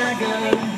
Tiger.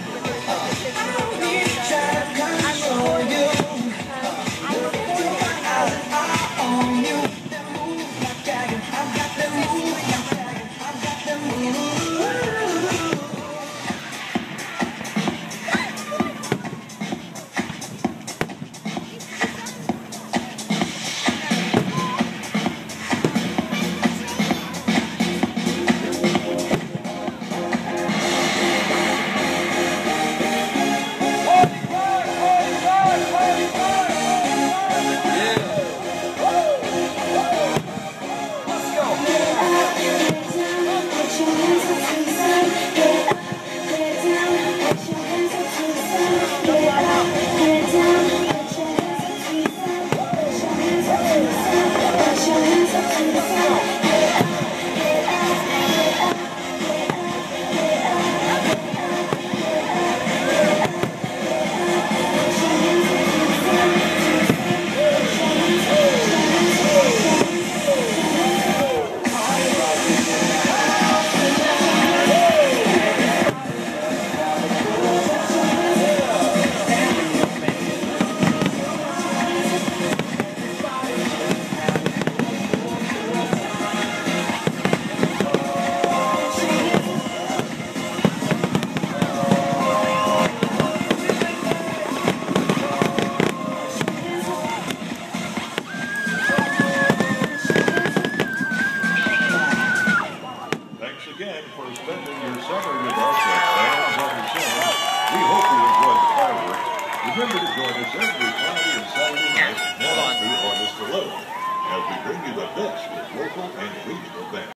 again for spending your summer with us at Bands on the Sun. We hope you enjoyed the fireworks. Remember to join us every Friday and Saturday night, now through August 11th, as we bring you the best with local and regional bands.